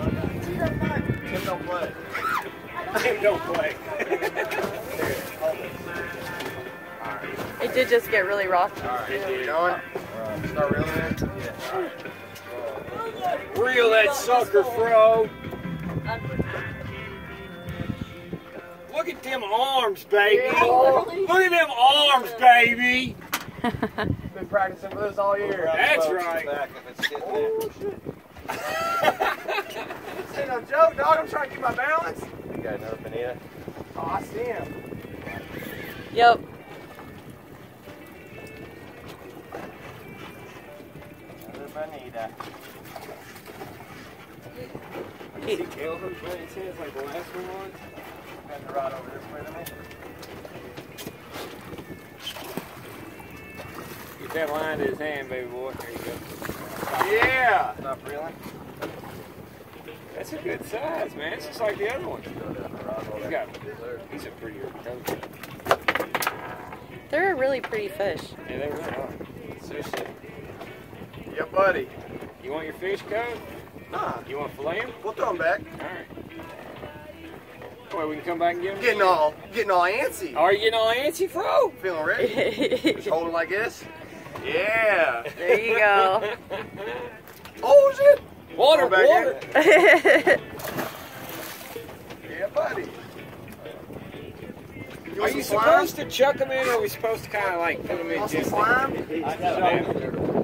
Tim don't play. Tim don't play. It did just get really rocky. Alright, you going? Start reeling it? Yeah. Reel that sucker, Fro. Look at them arms, baby. Look at them arms, baby. Been practicing for this all year. That's right. Back if it's getting there. this ain't no joke, dog. I'm trying to keep my balance. You got another bonita? Oh, I see him. Yep. Another bonita. You see tail hooks right in his hands like the last one was? Got the rod over this way to me. Get that line to his hand, baby boy. There you go. Yeah. Stop reeling. That's a good size, man. It's just like the other one. Go down the rod over He's there. got, he's a prettier coach. They're a really pretty fish. Yeah, they really are. Seriously. Yeah, buddy. You want your fish coat? Nah, You want to fillet him? we'll throw him back. All right. Well, we can come back and get him. Getting all, getting all antsy. Are you getting all antsy, Fro? Feeling ready? Just there holding like this. Yeah. There you go. Water, water. Yeah, buddy. Are you supposed to chuck them in, or are we supposed to kind of like put them in just?